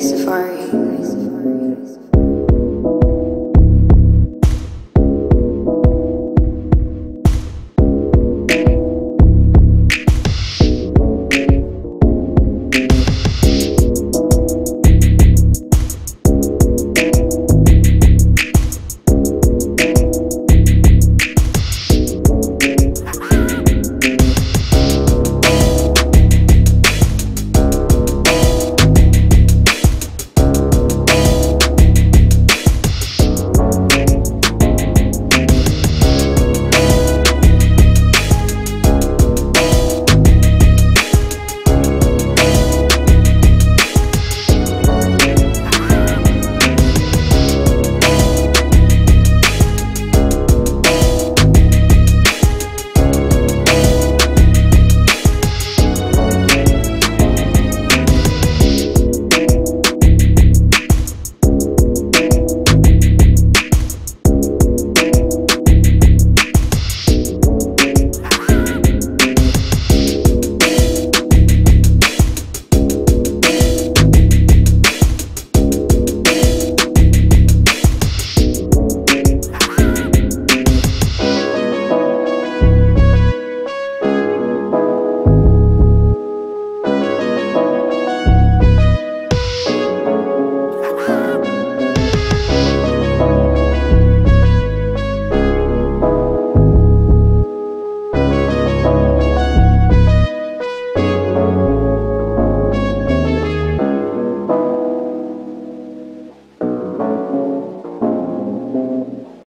Safari.